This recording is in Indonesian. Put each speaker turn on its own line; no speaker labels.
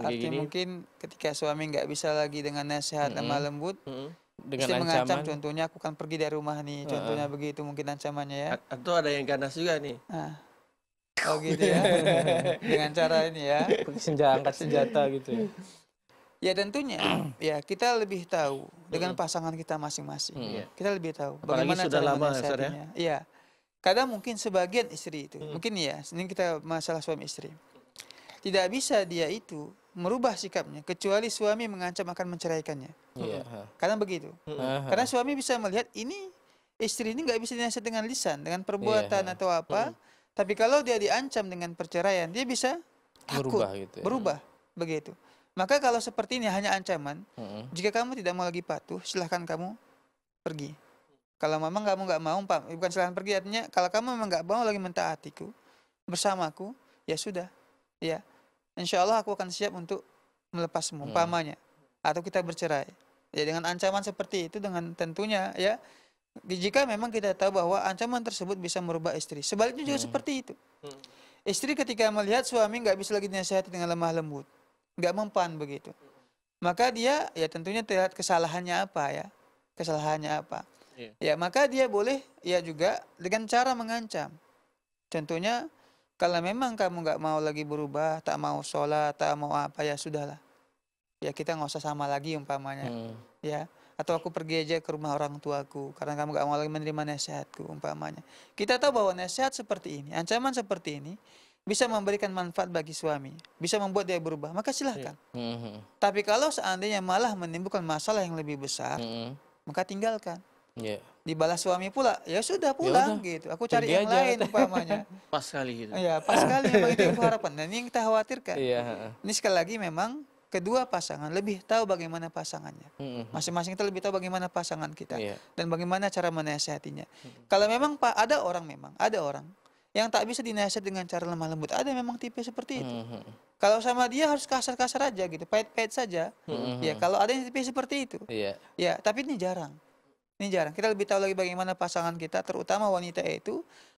Arti
gini.
mungkin ketika suami nggak bisa lagi dengan nasihat
Mm-mm.
lemah lembut,
Mm-mm.
istri
Dengan
mengancam
ancaman.
contohnya aku kan pergi dari rumah nih, contohnya begitu mungkin ancamannya ya.
A- Atau ada yang ganas juga nih.
Ah. Oh gitu ya. dengan cara ini ya.
Senjata angkat senjata gitu ya.
Ya tentunya ya kita lebih tahu dengan pasangan kita masing-masing.
Iya.
Kita lebih tahu
Apalagi
bagaimana
sudah
cara
lama, ya.
Iya. Kadang mungkin sebagian istri itu,
Hmm.
mungkin ya, ini kita masalah suami istri. Tidak bisa dia itu merubah sikapnya kecuali suami mengancam akan menceraikannya.
Iya.
Karena begitu.
Aha.
Karena suami bisa melihat ini istri ini nggak bisa dinasihat dengan lisan, dengan perbuatan
Iya.
atau apa. Tapi kalau dia diancam dengan perceraian, dia bisa takut
berubah gitu ya.
berubah begitu. Maka kalau seperti ini hanya ancaman,
Mm-mm.
jika kamu tidak mau lagi patuh, silahkan kamu pergi. Kalau memang kamu nggak mau, Pak, bukan silahkan pergi artinya kalau kamu memang nggak mau lagi mentaatiku bersamaku, ya sudah, ya, insya Allah aku akan siap untuk melepasmu,
Hmm.
umpamanya, atau kita bercerai. Ya dengan ancaman seperti itu, dengan tentunya ya, jika memang kita tahu bahwa ancaman tersebut bisa merubah istri. Sebaliknya juga
Hmm.
seperti itu.
Hmm.
Istri ketika melihat suami nggak bisa lagi dinasihati dengan lemah lembut, nggak mempan begitu, maka dia ya tentunya terlihat kesalahannya apa ya, kesalahannya apa.
Iya.
Ya maka dia boleh ya juga dengan cara mengancam. Contohnya kalau memang kamu nggak mau lagi berubah, tak mau sholat, tak mau apa ya sudahlah. Ya kita nggak usah sama lagi umpamanya
Mm.
ya atau aku pergi aja ke rumah orang tuaku karena kamu gak mau lagi menerima nasihatku umpamanya kita tahu bahwa nasihat seperti ini ancaman seperti ini bisa memberikan manfaat bagi suami bisa membuat dia berubah maka silahkan
Mhm.
tapi kalau seandainya malah menimbulkan masalah yang lebih besar
Mm-mm.
maka tinggalkan
Iya.
Dibalas suami pula ya sudah pulang
udah,
gitu aku cari yang
aja,
lain umpamanya
Pas sekali gitu.
ya pas sekali memang itu yang aku harapkan dan ini yang kita khawatirkan
Iya.
ini sekali lagi memang kedua pasangan lebih tahu bagaimana pasangannya masing-masing kita lebih tahu bagaimana pasangan kita
Iya.
dan bagaimana cara menasihatinya. Kalau memang Pak ada orang memang, ada orang yang tak bisa dinasihat dengan cara lemah lembut. Ada memang tipe seperti itu. Kalau sama dia harus kasar-kasar aja gitu, pahit-pahit saja. Ya, kalau ada yang tipe seperti itu.
Iya.
Ya, tapi ini jarang. Ini jarang. Kita lebih tahu lagi bagaimana pasangan kita, terutama wanita itu